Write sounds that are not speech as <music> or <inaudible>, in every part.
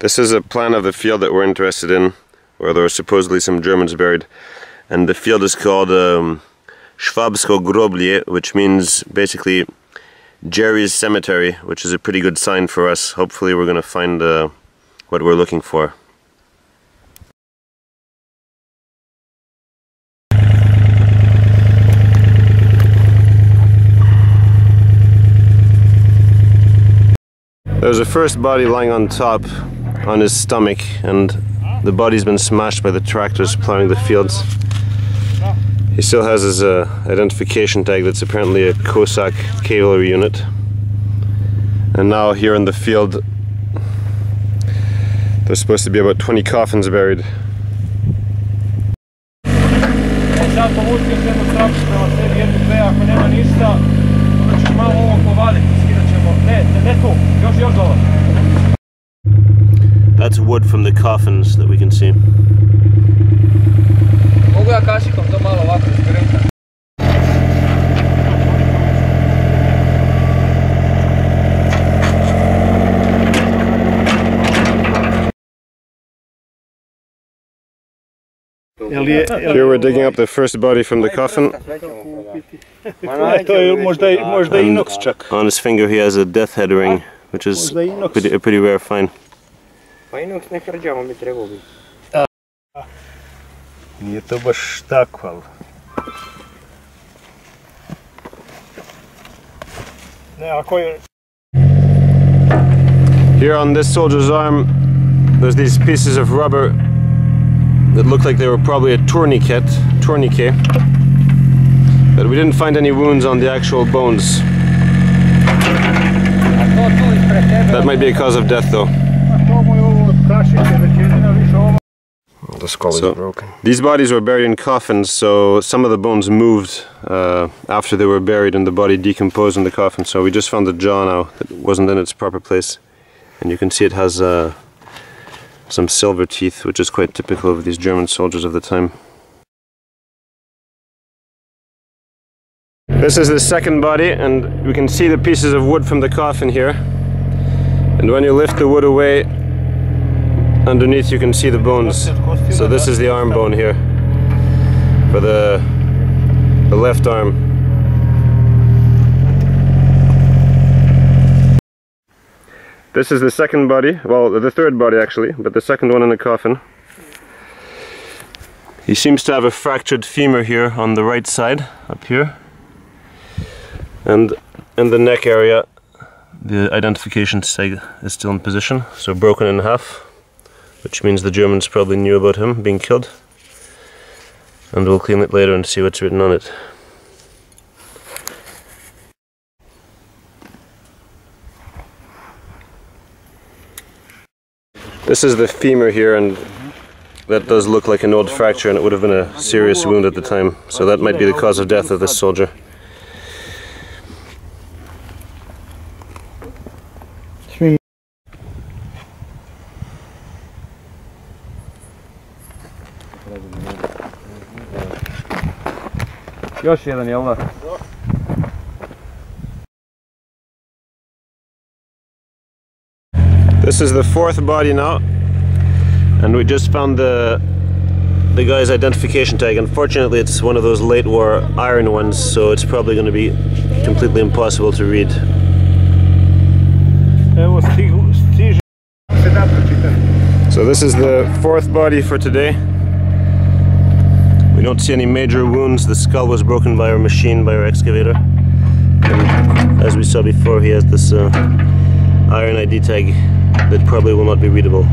This is a plan of the field that we're interested in, where there are supposedly some Germans buried. And the field is called um, Švapsko Groblje, which means basically Jerry's Cemetery, which is a pretty good sign for us. Hopefully we're going to find uh, what we're looking for. There's a first body lying on top on his stomach and the body's been smashed by the tractors plowing the fields. He still has his uh, identification tag that's apparently a Cossack cavalry unit. And now here in the field there's supposed to be about 20 coffins buried. That's wood from the coffins that we can see. Mogu ja kašikom to malo ovako iskrenuti? Here we're digging up the first body from the coffin. To je možda, možda inox čak. On his finger he has a death head ring, which is Možda pretty, a pretty rare find. Pa inox ne hrđamo bi trebao to baš tako. Ne, ako je... Here on this soldier's arm, there's these pieces of rubber that looked like they were probably a tourniquet, tourniquet. But we didn't find any wounds on the actual bones. To tu ispred tebe. That might be a cause of death though. To mu je ovo od kašice, većina više ovo. The skull is broken. These bodies were buried in coffins, so some of the bones moved uh, after they were buried and the body decomposed in the coffin. So we just found the jaw now that wasn't in its proper place. And you can see it has uh, some silver teeth, which is quite typical of these German soldiers of the time. This is the second body, and we can see the pieces of wood from the coffin here. And when you lift the wood away, underneath you can see the bones. So this is the arm bone here for the the left arm. This is the second body, well the third body actually, but the second one in the coffin. He seems to have a fractured femur here on the right side, up here. And in the neck area the identification tag is still in position, so broken in half which means the Germans probably knew about him being killed. And we'll clean it later and see what's written on it. This is the femur here and that does look like an old fracture and it would have been a serious wound at the time. So that might be the cause of death of this soldier. Još jedan, jel da? This is the fourth body now, and we just found the the guy's identification tag. Unfortunately, it's one of those late war iron ones, so it's probably going to be completely impossible to read. Evo stigu, stiže. Se da pročitam. So this is the fourth body for today. We don't see any major wounds. The skull was broken by our machine, by our excavator. And as we saw before, he has this uh, iron ID tag that probably will not be readable.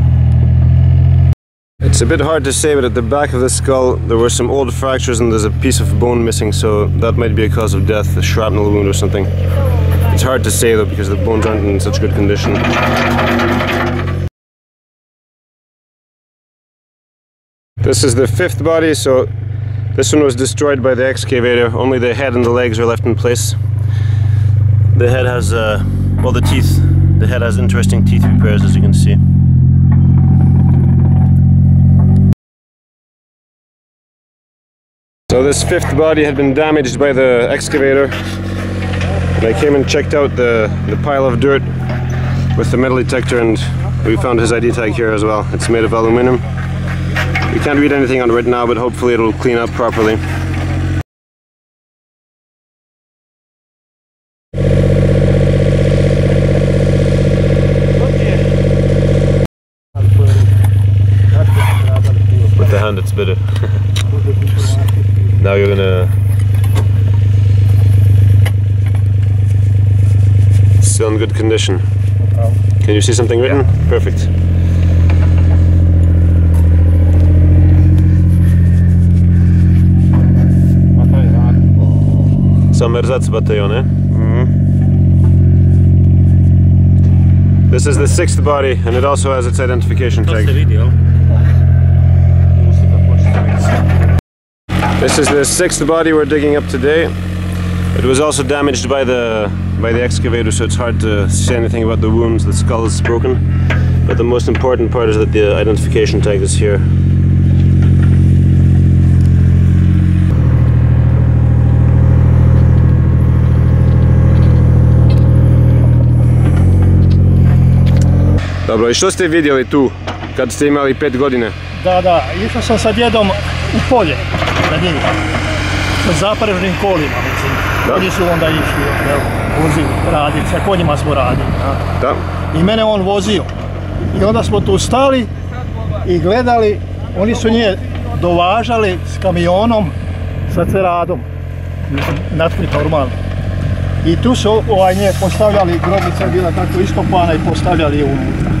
It's a bit hard to say, but at the back of the skull there were some old fractures and there's a piece of bone missing, so that might be a cause of death, a shrapnel wound or something. It's hard to say though because the bones aren't in such good condition. This is the fifth body, so this one was destroyed by the excavator. Only the head and the legs are left in place. The head has, uh, well, the teeth. The head has interesting teeth repairs, as you can see. So this fifth body had been damaged by the excavator. And I came and checked out the, the pile of dirt with the metal detector and We found his ID tag here as well. It's made of aluminum. We can't read anything on it right now, but hopefully it'll clean up properly. With the hand it's better. now you're gonna still in good condition. Can you see something written? Perfect. Sam Ersatz battalion, eh? This is the sixth body, and it also has its identification tag. This is the sixth body we're digging up today. It was also damaged by the by the excavator, so it's hard to say anything about the wounds. The skull is broken, but the most important part is that the identification tag is here. Dobro, i što ste vidjeli tu kad ste imali pet godine? Da, da, išao sam sa djedom u polje na njih. Sa zaprežnim kolima, mislim. Da. Oni su onda išli, jel, vozili, radili, sa konjima smo radili. Da. I mene on vozio. I onda smo tu stali i gledali, oni su nje dovažali s kamionom sa ceradom. Natkrit normalno. I tu su ovaj nje postavljali, grobica je bila tako iskopana i postavljali je unutra.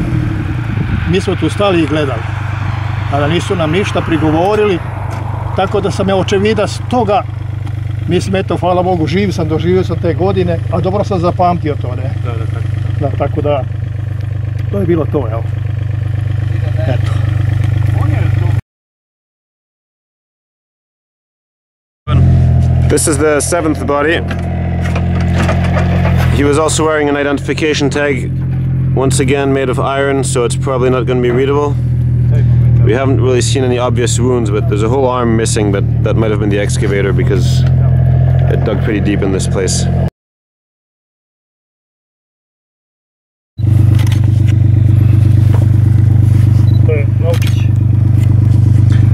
Mi smo tu stali i gledali. A da nisu nam ništa prigovorili, tako da sam ja očevidac toga, mislim eto, hvala Bogu, živ sam, doživio sam te godine, a dobro sam zapamtio to, ne? Da, da, tako. Da, tako da, to je bilo to, evo. Eto. This is the seventh body. He was also wearing an identification tag, once again made of iron, so it's probably not going to be readable. We haven't really seen any obvious wounds, but there's a whole arm missing, but that might have been the excavator because it dug pretty deep in this place.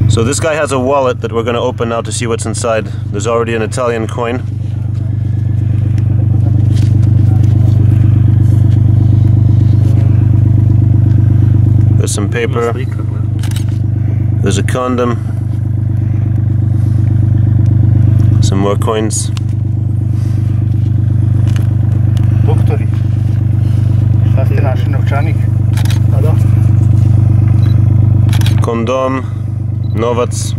So this guy has a wallet that we're going to open now to see what's inside. There's already an Italian coin. There's some paper. There's a condom. Some more coins. Doktori. Šta ste našli novčanik? A da. Kondom. Novac.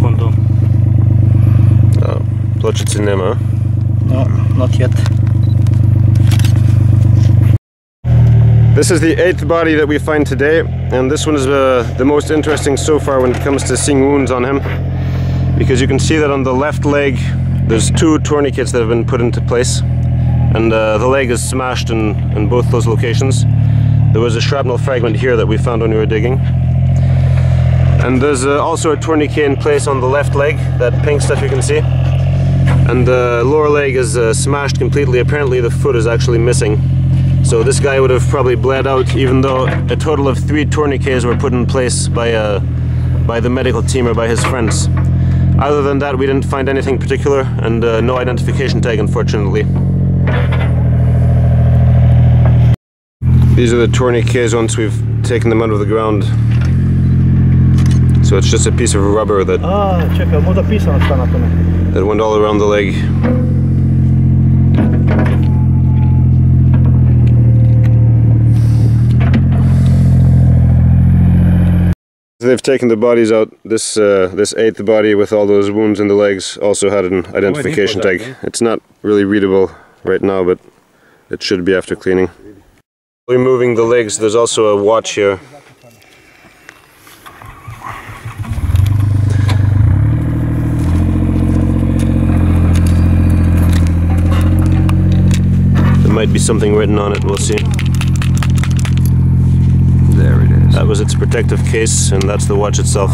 Kondom. Da, pločice nema. No, not yet. This is the eighth body that we find today, and this one is uh, the most interesting so far when it comes to seeing wounds on him. Because you can see that on the left leg, there's two tourniquets that have been put into place, and uh, the leg is smashed in, in both those locations. There was a shrapnel fragment here that we found when we were digging. And there's uh, also a tourniquet in place on the left leg, that pink stuff you can see. And the lower leg is uh, smashed completely. Apparently, the foot is actually missing. So this guy would have probably bled out, even though a total of three tourniquets were put in place by uh, by the medical team or by his friends. Other than that, we didn't find anything particular, and uh, no identification tag, unfortunately. These are the tourniquets once we've taken them out of the ground. So it's just a piece of rubber that, A, čekaj, možda pisano šta na tome. that went all around the leg. They've taken the bodies out. This uh, this eighth body with all those wounds in the legs also had an identification tag. It's not really readable right now, but it should be after cleaning. Removing the legs, there's also a watch here. Might be something written on it, we'll see. There it is. That was its protective case, and that's the watch itself.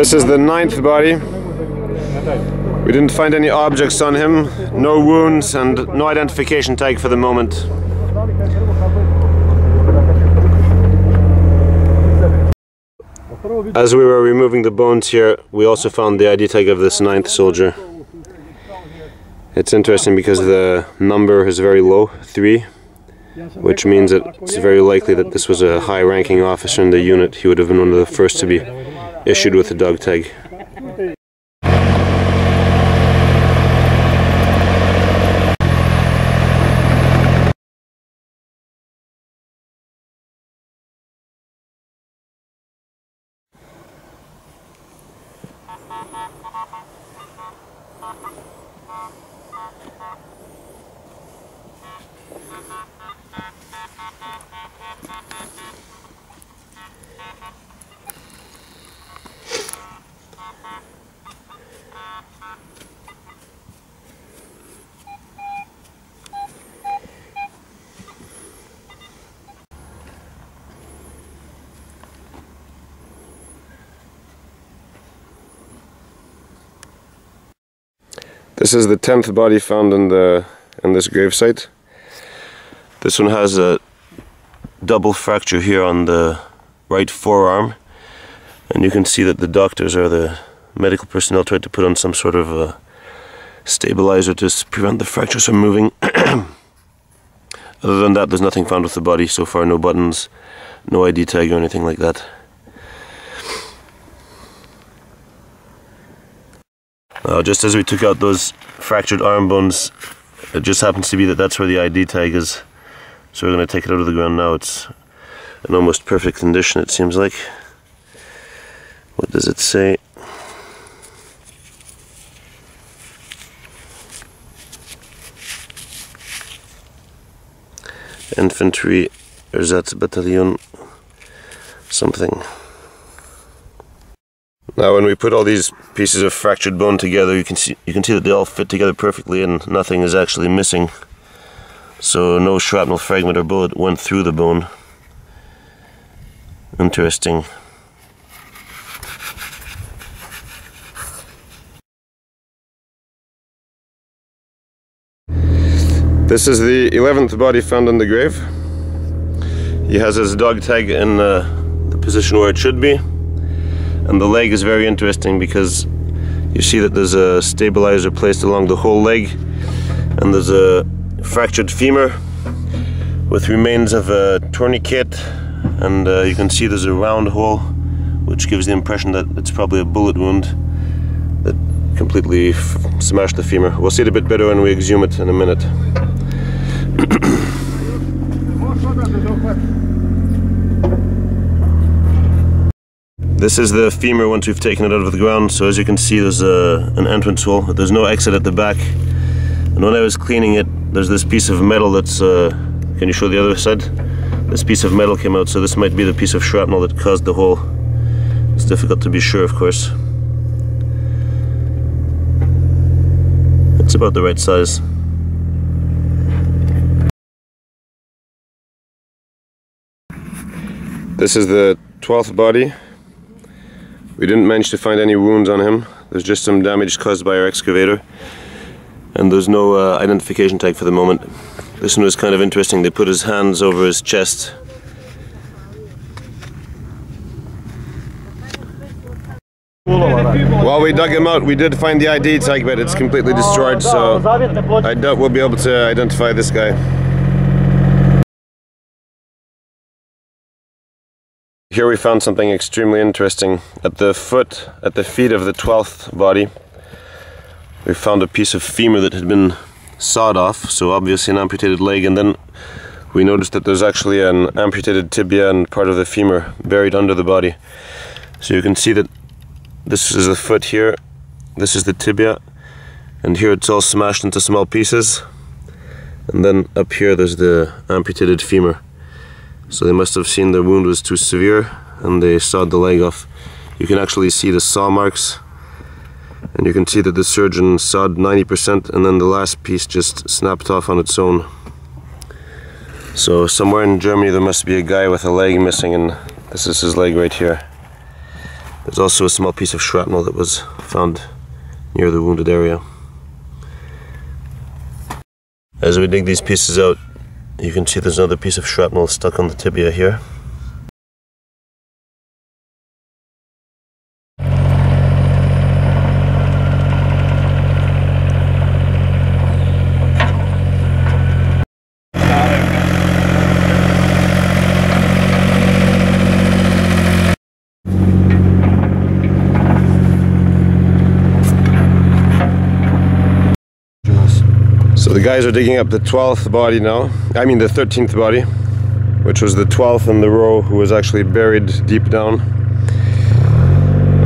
This is the ninth body. We didn't find any objects on him, no wounds, and no identification tag for the moment. As we were removing the bones here, we also found the ID tag of this ninth soldier. It's interesting because the number is very low, 3, which means that it's very likely that this was a high ranking officer in the unit. He would have been one of the first to be issued with a dog tag. This is the tenth body found in the in this gravesite. This one has a double fracture here on the right forearm, and you can see that the doctors or the medical personnel tried to put on some sort of a stabilizer to prevent the fractures from moving. <clears throat> Other than that, there's nothing found with the body so far. No buttons, no ID tag or anything like that. Uh, just as we took out those fractured arm bones, it just happens to be that that's where the ID tag is. So we're going to take it out of the ground now. It's in almost perfect condition, it seems like. What does it say? Infantry Ersatz Battalion something. Now when we put all these pieces of fractured bone together you can see you can see that they all fit together perfectly and nothing is actually missing. So no shrapnel fragment or bullet went through the bone. Interesting. This is the 11th body found in the grave. He has his dog tag in uh, the position where it should be. And the leg is very interesting because you see that there's a stabilizer placed along the whole leg and there's a fractured femur with remains of a tourniquet and uh, you can see there's a round hole which gives the impression that it's probably a bullet wound that completely smashed the femur. We'll see it a bit better when we exhume it in a minute. <clears throat> This is the femur once we've taken it out of the ground. So as you can see, there's a, an entrance hole. There's no exit at the back. And when I was cleaning it, there's this piece of metal that's, uh, can you show the other side? This piece of metal came out, so this might be the piece of shrapnel that caused the hole. It's difficult to be sure, of course. It's about the right size. This is the 12th body we didn't manage to find any wounds on him. There's just some damage caused by our excavator. And there's no uh, identification tag for the moment. This one was kind of interesting. They put his hands over his chest. While we dug him out, we did find the ID tag, but it's completely destroyed, so I doubt we'll be able to identify this guy. Here we found something extremely interesting. At the foot, at the feet of the 12th body, we found a piece of femur that had been sawed off, so obviously an amputated leg, and then we noticed that there's actually an amputated tibia and part of the femur buried under the body. So you can see that this is the foot here, this is the tibia, and here it's all smashed into small pieces. And then up here there's the amputated femur. So they must have seen the wound was too severe and they sawed the leg off. You can actually see the saw marks and you can see that the surgeon sawed 90% and then the last piece just snapped off on its own. So somewhere in Germany there must be a guy with a leg missing and this is his leg right here. There's also a small piece of shrapnel that was found near the wounded area. As we dig these pieces out, you can see there's another piece of shrapnel stuck on the tibia here. So the guys are digging up the 12th body now. I mean the 13th body, which was the 12th in the row who was actually buried deep down.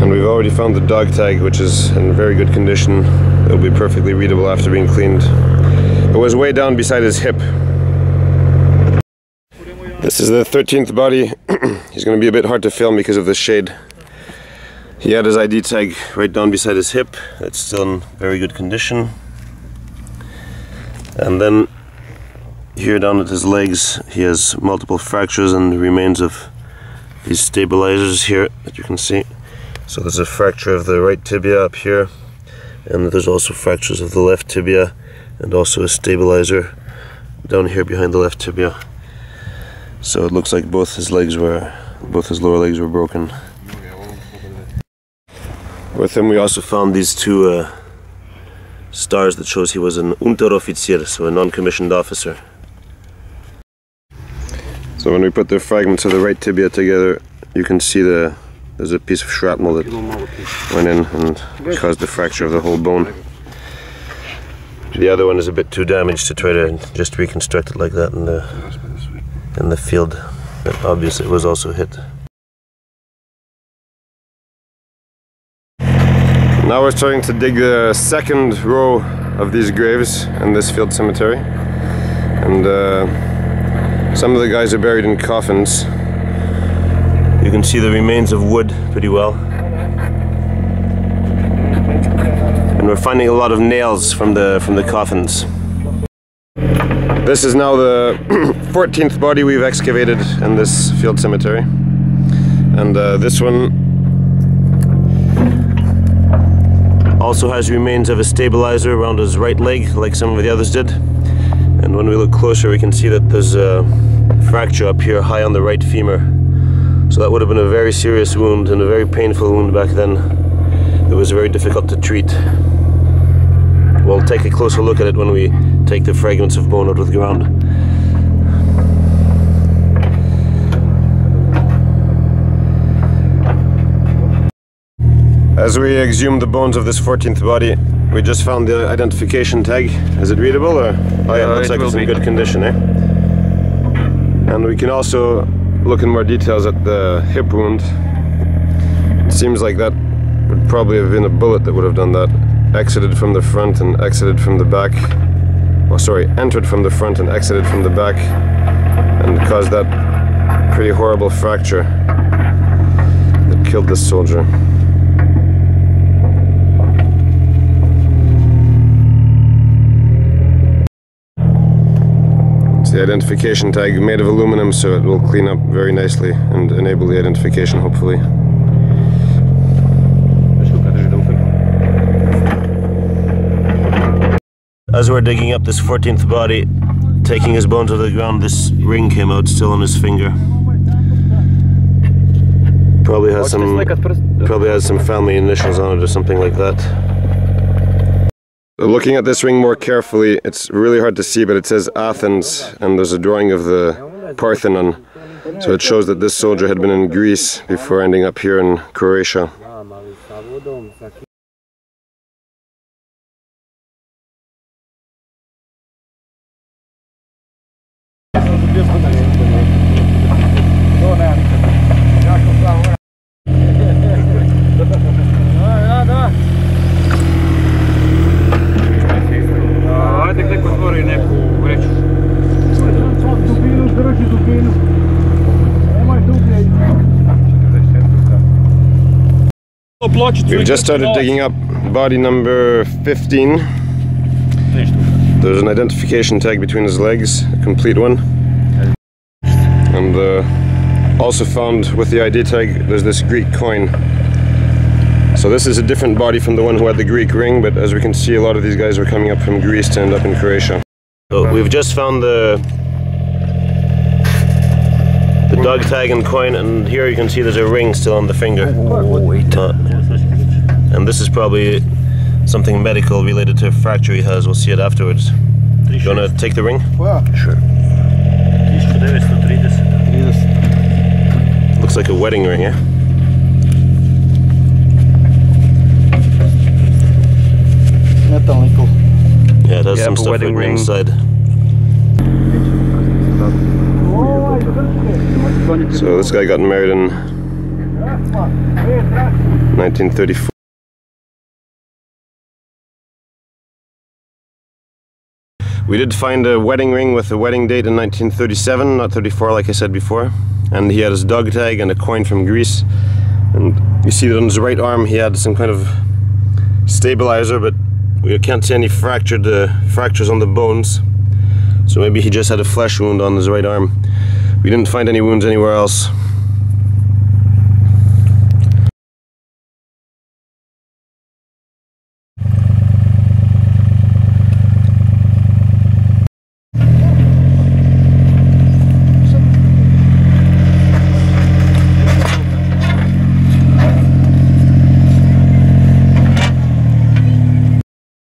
And we've already found the dog tag, which is in very good condition. It'll be perfectly readable after being cleaned. It was way down beside his hip. This is the 13th body. <clears throat> He's going to be a bit hard to film because of the shade. He had his ID tag right down beside his hip. It's still in very good condition. And then here down at his legs, he has multiple fractures and the remains of these stabilizers here that you can see. So there's a fracture of the right tibia up here, and there's also fractures of the left tibia, and also a stabilizer down here behind the left tibia. So it looks like both his legs were, both his lower legs were broken. With him, we also found these two. Uh, stars that shows he was an Unteroffizier, so a non-commissioned officer. So when we put the fragments of the right tibia together, you can see the there's a piece of shrapnel that went in and caused the fracture of the whole bone. The other one is a bit too damaged to try to just reconstruct it like that in the in the field. But obviously it was also hit. Now we're starting to dig the second row of these graves in this field cemetery. And uh, some of the guys are buried in coffins. You can see the remains of wood pretty well. And we're finding a lot of nails from the from the coffins. This is now the <clears throat> 14th body we've excavated in this field cemetery. And uh, this one Also has remains of a stabilizer around his right leg, like some of the others did. And when we look closer, we can see that there's a fracture up here high on the right femur. So that would have been a very serious wound and a very painful wound back then. It was very difficult to treat. We'll take a closer look at it when we take the fragments of bone out of the ground. As we exhumed the bones of this 14th body, we just found the identification tag. Is it readable or? Oh yeah, Uh, looks it like it's in be. good condition, eh? And we can also look in more details at the hip wound. It seems like that would probably have been a bullet that would have done that. Exited from the front and exited from the back. Oh, sorry, entered from the front and exited from the back and caused that pretty horrible fracture that killed this soldier. The identification tag made of aluminum so it will clean up very nicely and enable the identification hopefully. As we're digging up this 14th body, taking his bones out of the ground, this ring came out still on his finger. Probably has some probably has some family initials on it or something like that. Looking at this ring more carefully, it's really hard to see, but it says Athens, and there's a drawing of the Parthenon. So it shows that this soldier had been in Greece before ending up here in Croatia. We've just started digging up body number 15. There's an identification tag between his legs, a complete one. And uh, also found with the ID tag, there's this Greek coin So this is a different body from the one who had the Greek ring, but as we can see, a lot of these guys were coming up from Greece to end up in Croatia. So we've just found the the dog tag and coin, and here you can see there's a ring still on the finger. Uh, and this is probably something medical related to a fracture he has. We'll see it afterwards. You wanna take the ring? Sure. Looks like a wedding ring, eh? Metalni cool. Yeah, it has Yeah, some stuff wedding written ring. inside. So this guy got married in 1934. We did find a wedding ring with a wedding date in 1937, not 34 like I said before. And he had his dog tag and a coin from Greece. And you see that on his right arm he had some kind of stabilizer, but we can't see any fractured uh, fractures on the bones. So maybe he just had a flesh wound on his right arm. We didn't find any wounds anywhere else.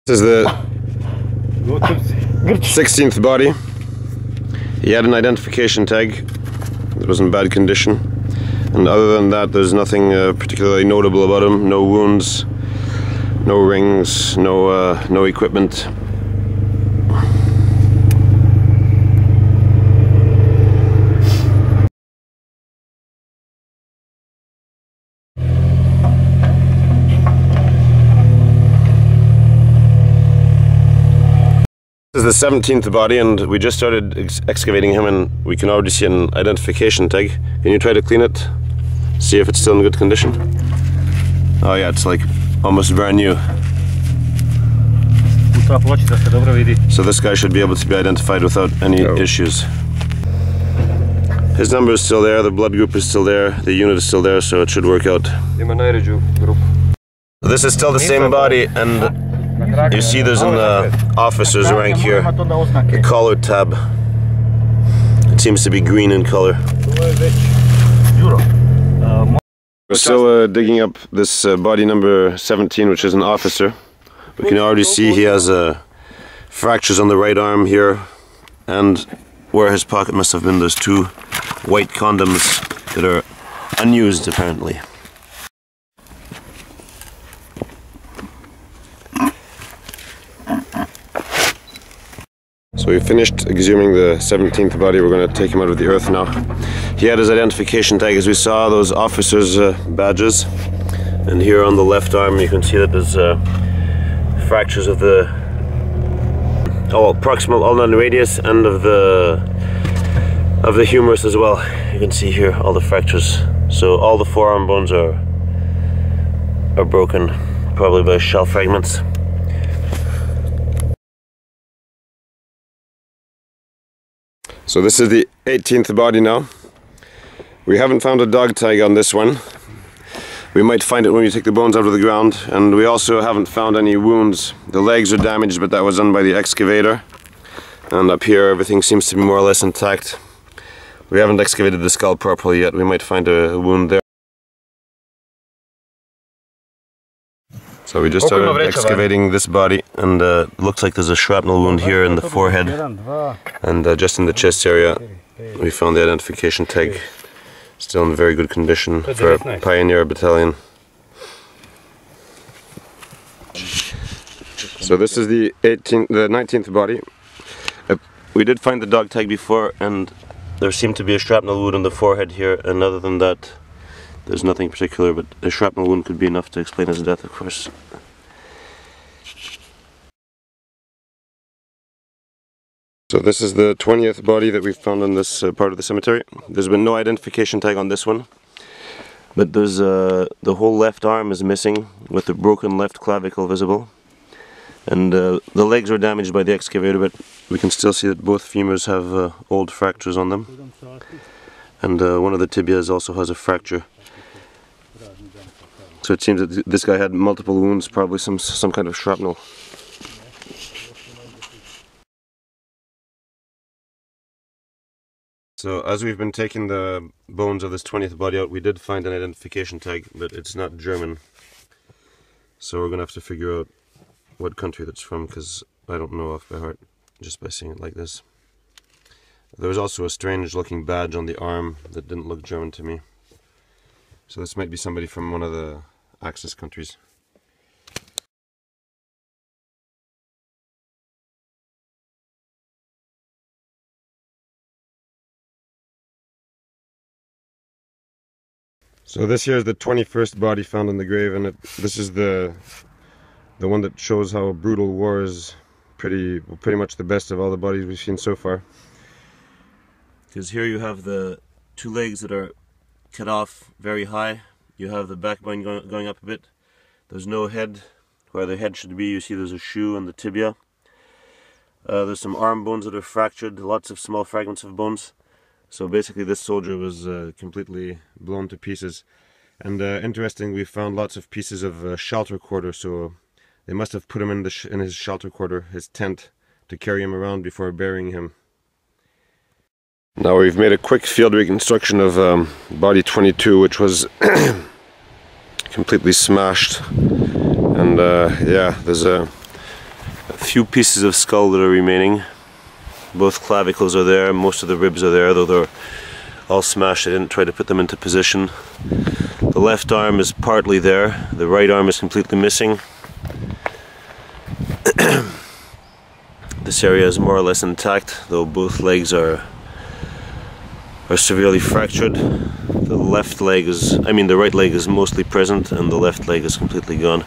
This is the 16th body. He had an identification tag. It was in bad condition. And other than that, there's nothing uh, particularly notable about him. No wounds, no rings, no uh, no equipment. This is the 17th body, and we just started ex- excavating him, and we can already see an identification tag. Can you try to clean it? See if it's still in good condition? Oh, yeah, it's like almost brand new. Puta pločica se dobro vidi. So this guy should be able to be identified without any issues. His number is still there, the blood group is still there, the unit is still there, so it should work out. Ima najređu grupu. This is still the same body, and you see there's an uh, officer's rank here, the collar tab. It seems to be green in color. We're still uh, digging up this uh, body number 17, which is an officer. We can already see he has uh, fractures on the right arm here, and where his pocket must have been, there's two white condoms that are unused apparently. So we finished exhuming the 17th body. We're going to take him out of the earth now. He had his identification tag, as we saw, those officers' uh, badges. And here on the left arm, you can see that there's uh, fractures of the oh, proximal ulnar radius and of the of the humerus as well. You can see here all the fractures. So all the forearm bones are are broken, probably by shell fragments. So this is the 18th body now. We haven't found a dog tag on this one. We might find it when we take the bones out of the ground, and we also haven't found any wounds. The legs are damaged, but that was done by the excavator. And up here, everything seems to be more or less intact. We haven't excavated the skull properly yet. We might find a wound there. So we just started excavating this body, and uh, looks like there's a shrapnel wound here in the forehead. And uh, just in the chest area, we found the identification tag. Still in very good condition for a pioneer battalion. So this is the 18th, the 19th body. Uh, we did find the dog tag before, and there seemed to be a shrapnel wound on the forehead here. And other than that, there's nothing particular. But a shrapnel wound could be enough to explain his death, of course. So this is the 20th body that we've found in this uh, part of the cemetery. There's been no identification tag on this one. But there's uh, the whole left arm is missing with the broken left clavicle visible. And uh, the legs were damaged by the excavator, but we can still see that both femurs have uh, old fractures on them. And uh, one of the tibias also has a fracture. So it seems that th- this guy had multiple wounds, probably some some kind of shrapnel. So as we've been taking the bones of this 20th body out, we did find an identification tag, but it's not German. So we're gonna have to figure out what country that's from, because I don't know off by heart, just by seeing it like this. There was also a strange looking badge on the arm that didn't look German to me. So this might be somebody from one of the Axis countries. So this here is the 21st body found in the grave, and it, this is the the one that shows how brutal war is. Pretty, pretty much the best of all the bodies we've seen so far. Because here you have the two legs that are cut off very high. You have the backbone going, going up a bit. There's no head where the head should be. You see there's a shoe and the tibia. Uh, there's some arm bones that are fractured, lots of small fragments of bones. So basically this soldier was uh, completely blown to pieces. And uh, interesting, we found lots of pieces of uh, shelter quarter, so they must have put him in, in his shelter quarter, his tent, to carry him around before burying him. Now we've made a quick field reconstruction of um, body 22, which was <coughs> completely smashed. And uh, yeah, there's a, a few pieces of skull that are remaining. Both clavicles are there, most of the ribs are there, though they're all smashed. I didn't try to put them into position. The left arm is partly there, the right arm is completely missing. <coughs> this area is more or less intact, though both legs are are severely fractured. The left leg is, I mean the right leg is mostly present and the left leg is completely gone.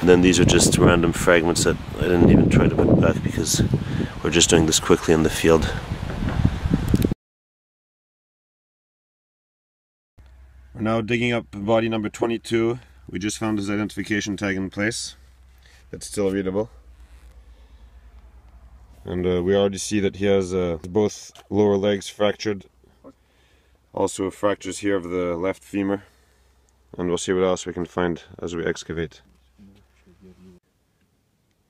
And then these are just random fragments that I didn't even try to put back because we're just doing this quickly in the field. We're now digging up body number 22. We just found his identification tag in place. It's still readable. And uh, we already see that he has uh, both lower legs fractured. Also fractures here of the left femur. And we'll see what else we can find as we excavate.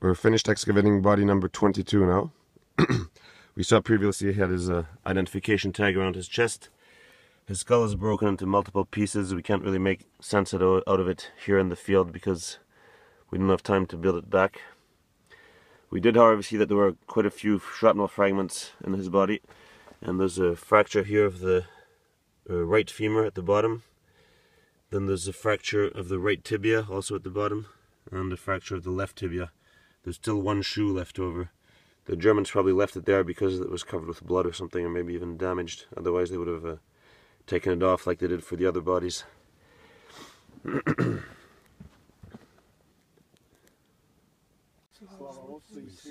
We're finished excavating body number 22 now. <clears throat> we saw previously he had his uh, identification tag around his chest. His skull is broken into multiple pieces. We can't really make sense out of it here in the field because we didn't have time to build it back. We did, however, see that there were quite a few shrapnel fragments in his body, and there's a fracture here of the uh, right femur at the bottom. Then there's a fracture of the right tibia, also at the bottom, and a fracture of the left tibia. There's still one shoe left over. The Germans probably left it there because it was covered with blood or something, or maybe even damaged. Otherwise, they would have uh, taken it off like they did for the other bodies.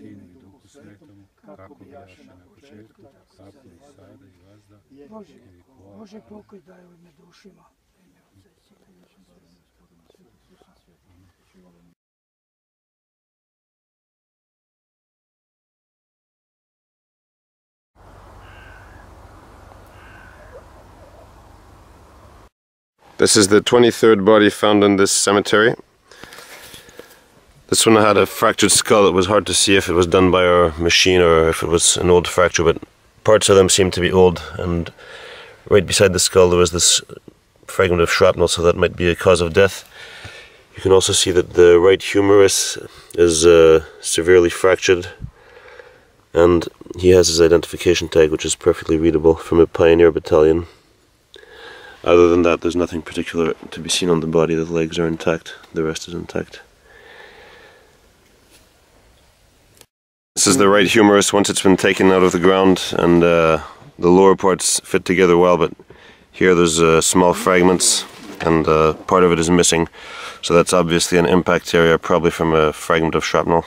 Duhu Svetom, kako bijaše na početku, tako i sada i vazda, Bože, i vekova. Bože pokoj daj ovim dušima. Ime Otca i Sina i Duha Svetog. This is the 23rd body found in this cemetery. This one had a fractured skull. It was hard to see if it was done by our machine or if it was an old fracture, but parts of them seem to be old. And right beside the skull, there was this fragment of shrapnel, so that might be a cause of death. You can also see that the right humerus is uh, severely fractured, and he has his identification tag, which is perfectly readable from a pioneer battalion. Other than that, there's nothing particular to be seen on the body. The legs are intact, the rest is intact. This is the right humerus once it's been taken out of the ground, and uh, the lower parts fit together well, but here there's uh, small fragments, and uh, part of it is missing. So that's obviously an impact area, probably from a fragment of shrapnel.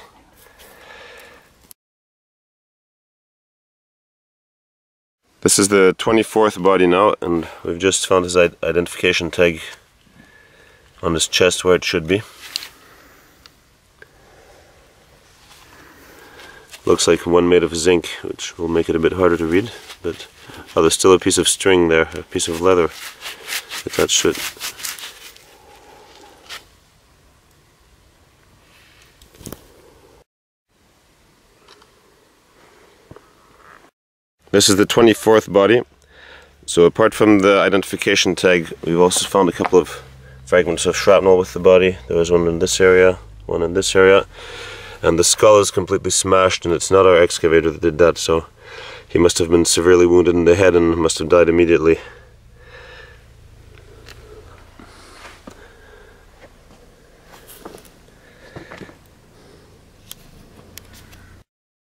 This is the 24th body now, and we've just found his identification tag on his chest where it should be. looks like one made of zinc, which will make it a bit harder to read. But oh, there's still a piece of string there, a piece of leather attached to it. This is the 24th body. So apart from the identification tag, we've also found a couple of fragments of shrapnel with the body. There was one in this area, one in this area. And the skull is completely smashed and it's not our excavator that did that, so he must have been severely wounded in the head and must have died immediately.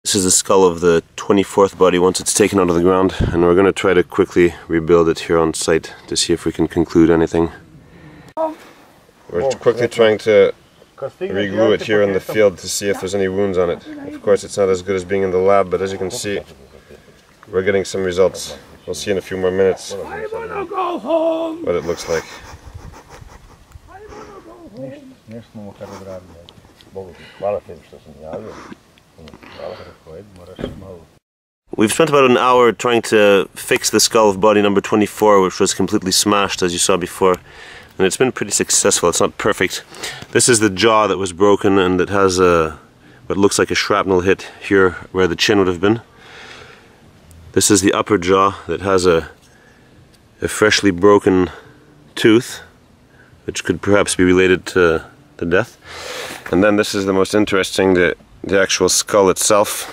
This is the skull of the 24th body once it's taken out of the ground and we're going to try to quickly rebuild it here on site to see if we can conclude anything. Oh. We're quickly trying to reglue it here in the field to see if there's any wounds on it. Of course it's not as good as being in the lab but as you can see we're getting some results. We'll see in a few more minutes what it looks like. We've spent about an hour trying to fix the skull of body number 24 which was completely smashed as you saw before and it's been pretty successful. It's not perfect. This is the jaw that was broken and it has a what looks like a shrapnel hit here where the chin would have been. This is the upper jaw that has a, a freshly broken tooth which could perhaps be related to the death. And then this is the most interesting, the, the actual skull itself.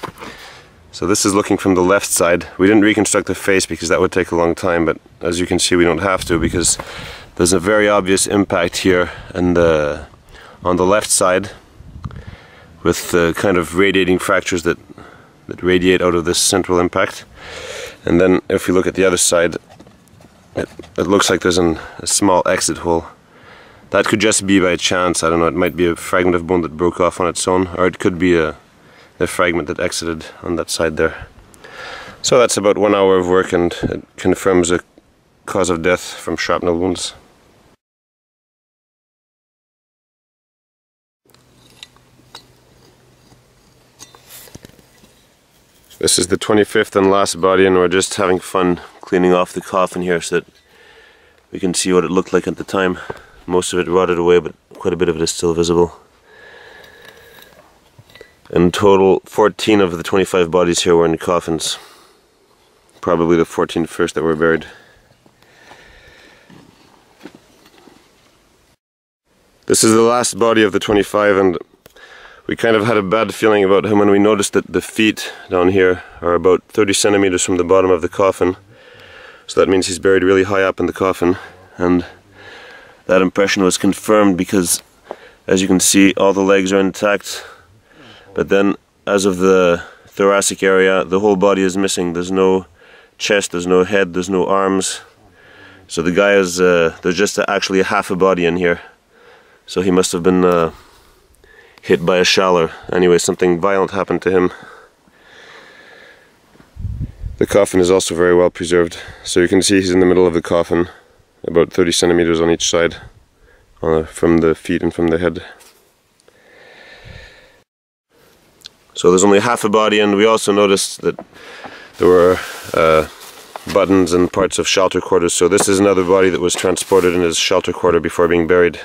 So this is looking from the left side. We didn't reconstruct the face because that would take a long time, but as you can see we don't have to because there's a very obvious impact here and the, on the left side with the kind of radiating fractures that, that radiate out of this central impact. And then if we look at the other side, it, it looks like there's an, a small exit hole. That could just be by chance, I don't know, it might be a fragment of bone that broke off on its own, or it could be a, a fragment that exited on that side there. So that's about one hour of work and it confirms a cause of death from shrapnel wounds. This is the 25th and last body and we're just having fun cleaning off the coffin here so that we can see what it looked like at the time. Most of it rotted away but quite a bit of it is still visible. In total 14 of the 25 bodies here were in coffins. Probably the 14 first that were buried. This is the last body of the 25 and we kind of had a bad feeling about him when we noticed that the feet down here are about 30 centimeters from the bottom of the coffin. So that means he's buried really high up in the coffin. And that impression was confirmed because, as you can see, all the legs are intact. But then, as of the thoracic area, the whole body is missing. There's no chest, there's no head, there's no arms. So the guy is, uh, there's just actually half a body in here. So he must have been uh, hit by a shallow. Anyway, something violent happened to him. The coffin is also very well preserved. So you can see he's in the middle of the coffin, about 30 centimeters on each side, uh, from the feet and from the head. So there's only half a body and we also noticed that there were uh, buttons and parts of shelter quarters. So this is another body that was transported in his shelter quarter before being buried.